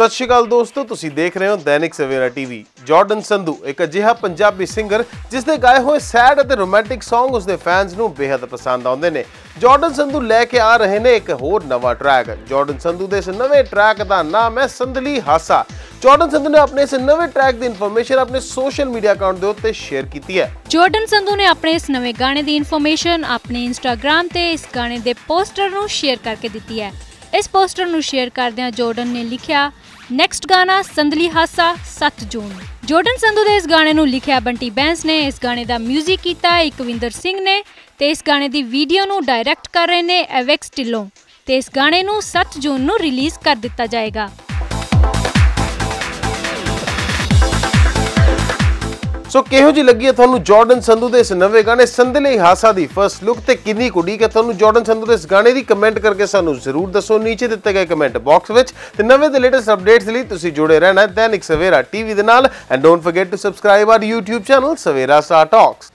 ਸਤਿ ਸ਼੍ਰੀ ਅਕਾਲ ਦੋਸਤੋ, ਤੁਸੀਂ ਦੇਖ ਰਹੇ ਹੋ ਦੈਨਿਕ ਸਵੇਰਾ ਟੀਵੀ। ਜਾਰਡਨ ਸੰਧੂ, ਇੱਕ ਅਜਿਹਾ ਪੰਜਾਬੀ ਸਿੰਗਰ ਜਿਸ ਦੇ ਗਾਏ ਹੋਏ ਸੈਡ ਅਤੇ ਰੋਮਾਂਟਿਕ Song ਉਸਦੇ ਫੈਨਸ ਨੂੰ ਬੇहद ਪਸੰਦ ਆਉਂਦੇ ਨੇ। ਜਾਰਡਨ ਸੰਧੂ ਲੈ ਕੇ ਆ ਰਹੇ ਨੇ ਇੱਕ ਹੋਰ ਨਵਾਂ ਟਰੈਕ ਜਾਰਡਨ ਸੰਧੂ ਦੇ ਇਸ ਨਵੇਂ ਟਰੈਕ ਦਾ ਨਾਮ ਹੈ ਸੰਦਲੀ ਹਾਸਾ। ਜਾਰਡਨ ਸੰਧੂ ਨੇ ਆਪਣੇ ਇਸ ਨਵੇਂ ਟਰੈਕ ਦੀ ਇਨਫੋਰਮੇਸ਼ਨ ਆਪਣੇ ਸੋਸ਼ਲ ਮੀਡੀਆ ਅਕਾਊਂਟ ਦੇ ਉੱਤੇ ਸ਼ੇਅਰ ਕੀਤੀ ਹੈ। ਜਾਰਡਨ ਸੰਧੂ ਨੇ ਆਪਣੇ ਇਸ ਨਵੇਂ ਗਾਣੇ ਦੀ ਇਨਫੋਰਮੇਸ਼ਨ ਆਪਣੇ ਇੰਸਟਾਗ੍ਰam ਤੇ ਇਸ ਗਾਣੇ ਦੇ ਪੋਸਟਰ ਨੂੰ ਸ਼ੇਅਰ ਕਰਕੇ ਦਿੱਤੀ ਹੈ। ਇਸ ਪੋਸਟਰ ਨੂੰ ਸ਼ੇਅਰ ਕਰਦਿਆਂ ਜਾਰਡਨ ਨੇ ਲਿਖਿਆ ਨੈਕਸਟ ਗਾਣਾ ਸੰਦਲੀ ਹਾਸਾ 7 ਜੂਨ। ਜਾਰਡਨ ਸੰਧੂ ਦੇ ਇਸ ਗਾਣੇ ਨੂੰ ਲਿਖਿਆ ਬੰਟੀ ਬੈਂਸ ਨੇ। ਇਸ ਗਾਣੇ ਦਾ 뮤직 ਕੀਤਾ ਇਕਵਿੰਦਰ ਸਿੰਘ ਨੇ ਤੇ ਇਸ ਗਾਣੇ ਦੀ ਵੀਡੀਓ ਨੂੰ ਡਾਇਰੈਕਟ ਕਰ ਰਹੇ ਨੇ ਐਵੈਕਸ ਢਿੱਲੋਂ। ਤੇ ਇਸ ਗਾਣੇ ਨੂੰ 7 ਜੂਨ ਨੂੰ ਰਿਲੀਜ਼ ਕਰ ਦਿੱਤਾ ਜਾਏਗਾ। ਸੋ ਕਿਹੋ ਜੀ ਲੱਗੀ ਹੈ ਤੁਹਾਨੂੰ ਜਾਰਡਨ ਸੰਧੂ ਦੇ ਇਸ ਨਵੇਂ ਗਾਣੇ? ਸੰਦਲੇ ਹਾਸਾ ਦੀ ਫਰਸਟ ਲੁੱਕ ਤੇ ਕਿੰਨੀ ਕੁੜੀ ਹੈ ਤੁਹਾਨੂੰ ਜਾਰਡਨ ਸੰਧੂ ਦੇ ਇਸ ਗਾਣੇ ਦੀ? ਕਮੈਂਟ ਕਰਕੇ ਸਾਨੂੰ ਜ਼ਰੂਰ ਦੱਸੋ। ਨੀਚੇ ਦਿੱਤੇ ਗਏ ਕਮੈਂਟ ਬਾਕਸ ਵਿੱਚ ਤੇ ਨਵੇਂ ਤੇ ਲੇਟੈਸਟ ਅਪਡੇਟਸ ਲਈ ਤੁਸੀਂ ਜੁੜੇ ਰਹਿਣਾ ਦੈਨਿਕ ਸਵੇਰਾ ਟੀਵੀ ਦੇ ਨਾਲ। And don't forget to subscribe our YouTube channel Savera star talks